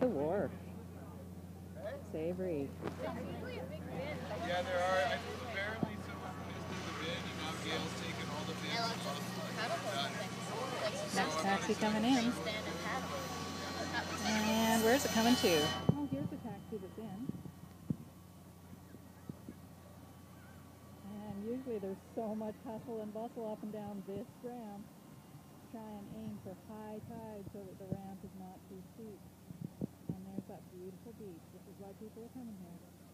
the wharf. Savary. Yeah, there are. I, apparently, someone listed the bin, and now Gail's taking all the bins. Next taxi coming in. And where's it coming to? Oh, here's the taxi that's in. And usually there's so much hustle and bustle up and down this ramp. 多是看品牌